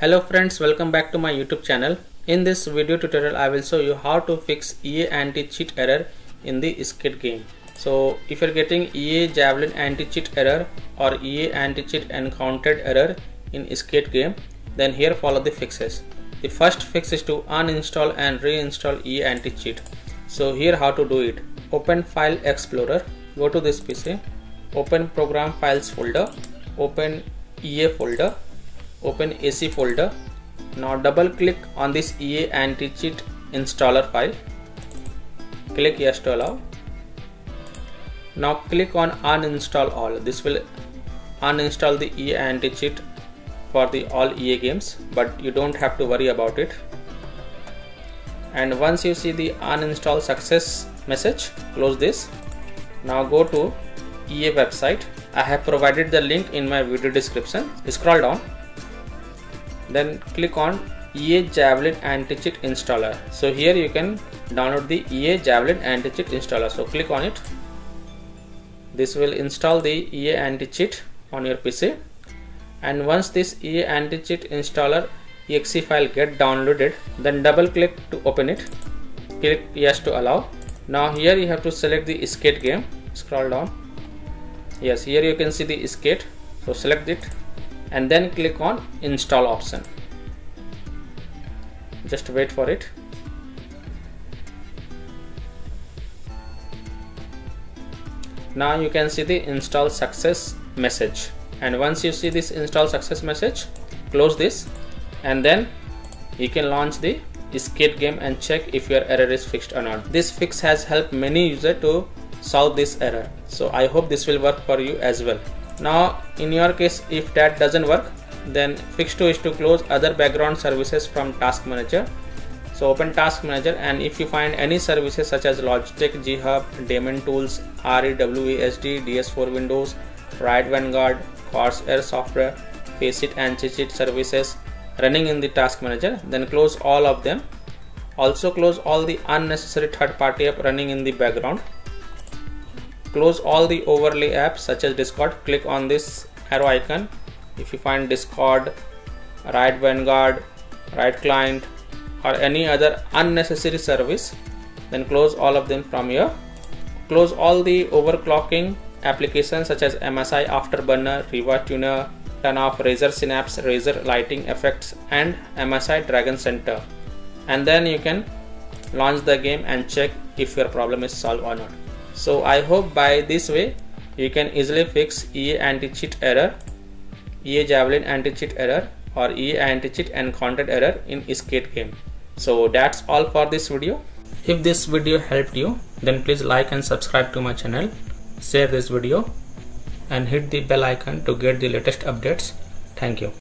Hello friends, welcome back to my YouTube channel. In this video tutorial, I will show you how to fix EA anti-cheat error in the skate game. So if you're getting EA Javelin anti-cheat error or EA anti-cheat encountered error in skate game, then here follow the fixes. The first fix is to uninstall and reinstall EA anti-cheat. So here how to do it. Open File Explorer, go to this PC, open Program Files folder, open EA folder open AC folder. Now double click on this EA anti-cheat installer file. Click yes to allow. Now click on uninstall all. This will uninstall the EA anti-cheat for the all EA games but you don't have to worry about it. And once you see the uninstall success message, close this. Now go to EA website. I have provided the link in my video description. Scroll down then click on EA Javelin anti-cheat installer. So here you can download the EA Javelin anti-cheat installer. So click on it. This will install the EA anti-cheat on your PC and once this EA anti-cheat installer exe file get downloaded then double click to open it. Click yes to allow. Now here you have to select the skate game. Scroll down. Yes here you can see the skate. So select it and then click on install option. Just wait for it. Now you can see the install success message. And once you see this install success message close this and then you can launch the skate game and check if your error is fixed or not. This fix has helped many users to solve this error. So i hope this will work for you as well now in your case if that doesn't work then fix 2 is to close other background services from task manager. So open task manager and if you find any services such as logitechghub daemon tools rewasd ds4 windows riot vanguard corsair software faceit anti-cheat services running in the task manager then close all of them. Also close all the unnecessary third party app running in the background close all the overlay apps such as discord. Click on this arrow icon. If you find discord riot vanguard riot client or any other unnecessary service then close all of them from here. Close all the overclocking applications such as msi afterburner riva tuner turn off razer synapse razer lighting effects and msi dragon center. And then you can launch the game and check if your problem is solved or not so I hope by this way you can easily fix EA anti-cheat error, EA Javelin anti-cheat error or EA anti-cheat and content error in skate game. So that's all for this video. If this video helped you then please like and subscribe to my channel, share this video and hit the bell icon to get the latest updates. Thank you.